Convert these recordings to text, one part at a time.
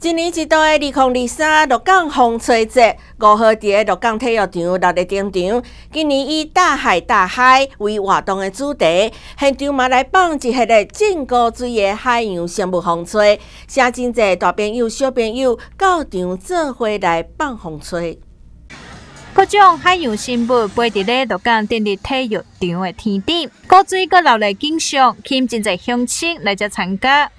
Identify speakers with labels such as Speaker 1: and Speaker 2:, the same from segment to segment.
Speaker 1: 今年一度的二零二三鹿港风吹节，五号伫个鹿港体育场落来登场。今年以大海大海为活动的主题，现场嘛来放一系列进高水的海洋生物风吹，请真侪大朋友、小朋友到场做伙来放风吹。
Speaker 2: 各种海洋生物飞伫咧鹿港电力体育场的天顶，高水阁流来景象，吸引真侪乡亲来遮参加。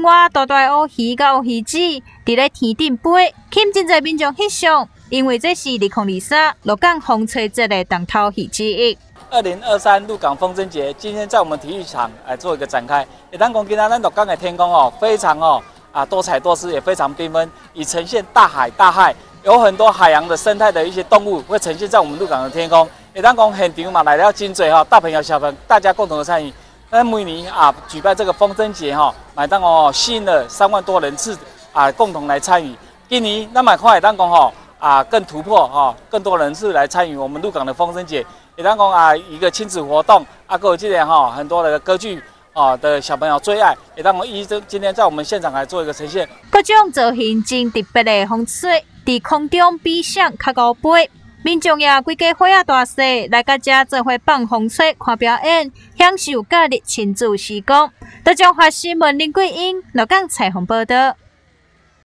Speaker 2: 另外，大大乌鱼甲乌鱼子伫咧天顶飞，吸引真侪民众翕相，因为这是二零二三鹿港风吹节的当头戏之一。
Speaker 3: 二零二三鹿港风筝节今天在我们体育场来做一个展开。也当讲今仔咱鹿港的天空哦，非常哦啊多彩多姿，也非常缤纷，以呈现大海大海，有很多海洋的生态的一些动物会呈现在我们鹿港的天空。也当讲现场嘛来了真多哈，大朋友小朋友大家共同的参与。那每年啊，举办这个风筝节哈，买单哦，吸引了三万多人次啊，共同来参与。今年那买块当讲哈啊，更突破哈，更多人次来参与我们鹿港的风筝节。也当讲啊，一个亲子活动啊，各位记得哈，很多的歌剧啊的小朋友最爱。也当讲一这今天在我们现场来做一个呈现，
Speaker 2: 各种造型真特别的风水，在空中比上较高飞。民众也规家伙仔大细来到遮做伙放风筝、看表演，享受假日亲子时光。都将华新闻林桂英、罗港彩虹报道。